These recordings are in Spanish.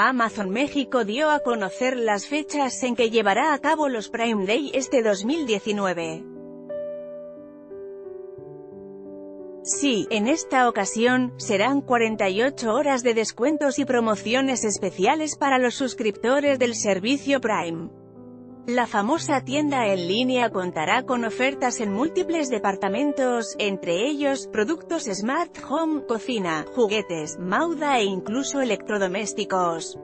Amazon México dio a conocer las fechas en que llevará a cabo los Prime Day este 2019. Sí, en esta ocasión, serán 48 horas de descuentos y promociones especiales para los suscriptores del servicio Prime. La famosa tienda en línea contará con ofertas en múltiples departamentos, entre ellos, productos Smart Home, cocina, juguetes, mauda e incluso electrodomésticos.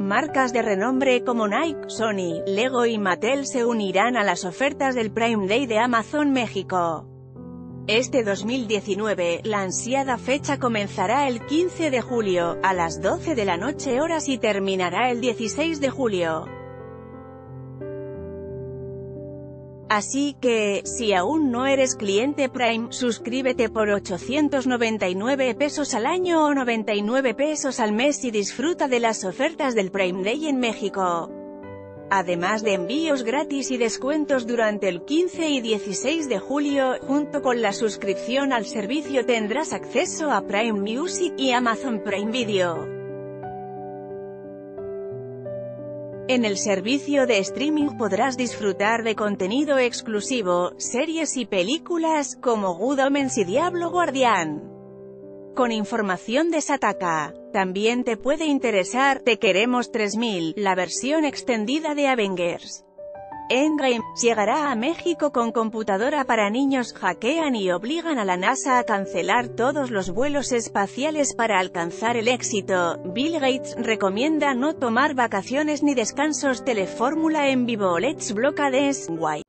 Marcas de renombre como Nike, Sony, Lego y Mattel se unirán a las ofertas del Prime Day de Amazon México. Este 2019, la ansiada fecha comenzará el 15 de julio, a las 12 de la noche horas y terminará el 16 de julio. Así que, si aún no eres cliente Prime, suscríbete por 899 pesos al año o 99 pesos al mes y disfruta de las ofertas del Prime Day en México además de envíos gratis y descuentos durante el 15 y 16 de julio, junto con la suscripción al servicio tendrás acceso a Prime Music y Amazon Prime Video. En el servicio de streaming podrás disfrutar de contenido exclusivo, series y películas, como Good Omens y Diablo Guardián. Con información de Sataka. También te puede interesar Te Queremos 3000, la versión extendida de Avengers. Endgame, llegará a México con computadora para niños, hackean y obligan a la NASA a cancelar todos los vuelos espaciales para alcanzar el éxito. Bill Gates recomienda no tomar vacaciones ni descansos Telefórmula en vivo Let's Blockades, Why?